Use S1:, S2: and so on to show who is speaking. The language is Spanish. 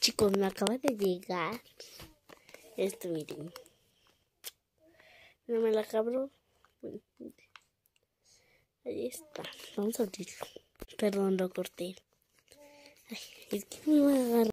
S1: Chicos, me acaba de llegar esto, miren. No me la cabro. ahí está. Vamos a abrirlo. Perdón, lo corté. Ay, es que me voy a agarrar.